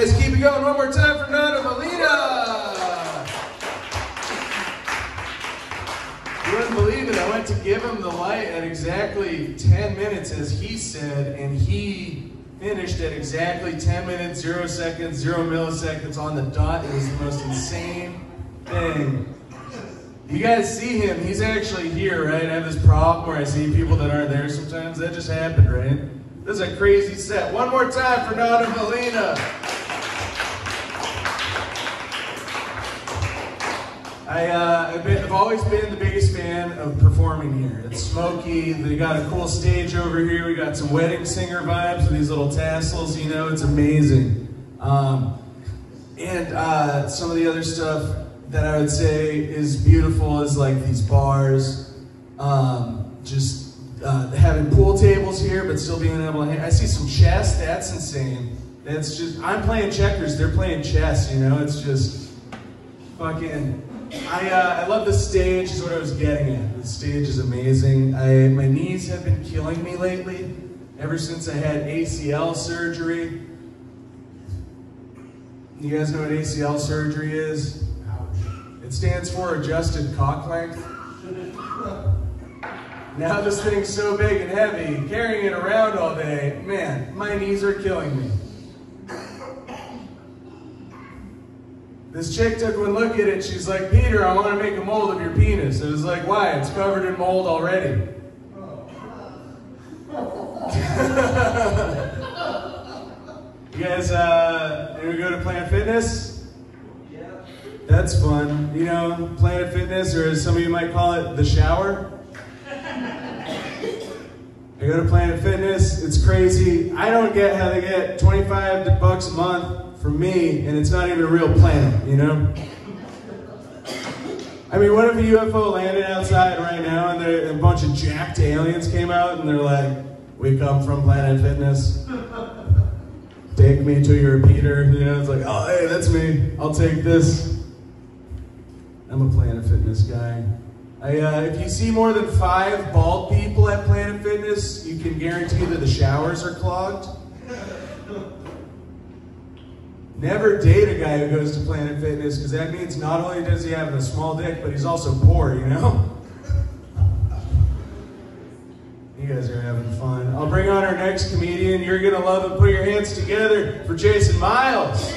guys keep it going one more time for Nana Molina. You wouldn't believe it. I went to give him the light at exactly 10 minutes, as he said, and he finished at exactly 10 minutes, 0 seconds, 0 milliseconds on the dot. It was the most insane thing. You guys see him, he's actually here, right? I have this problem where I see people that aren't there sometimes. That just happened, right? This is a crazy set. One more time for Nana Molina. I, uh, I've, been, I've, always been the biggest fan of performing here. It's smoky. They got a cool stage over here. We got some wedding singer vibes with these little tassels. You know, it's amazing. Um, and uh, some of the other stuff that I would say is beautiful is like these bars. Um, just uh, having pool tables here, but still being able to. I see some chess. That's insane. That's just. I'm playing checkers. They're playing chess. You know, it's just fucking I, uh, I love the stage, is what I was getting at. The stage is amazing. I, my knees have been killing me lately, ever since I had ACL surgery. You guys know what ACL surgery is? It stands for adjusted cock length. Now this thing's so big and heavy, carrying it around all day, man, my knees are killing me. This chick took one look at it. She's like, Peter, I want to make a mold of your penis. It was like, why? It's covered in mold already. you guys, uh, we go to Planet Fitness? Yeah. That's fun. You know, Planet Fitness, or as some of you might call it, the shower. I go to Planet Fitness. It's crazy. I don't get how they get 25 bucks a month for me, and it's not even a real planet, you know? I mean, what if a UFO landed outside right now and a bunch of jacked aliens came out and they're like, we come from Planet Fitness. Take me to your Peter. You know, it's like, oh, hey, that's me. I'll take this. I'm a Planet Fitness guy. I, uh, if you see more than five bald people at You can guarantee that the showers are clogged. Never date a guy who goes to Planet Fitness because that means not only does he have a small dick, but he's also poor, you know? You guys are having fun. I'll bring on our next comedian. You're going to love him. Put your hands together for Jason Miles.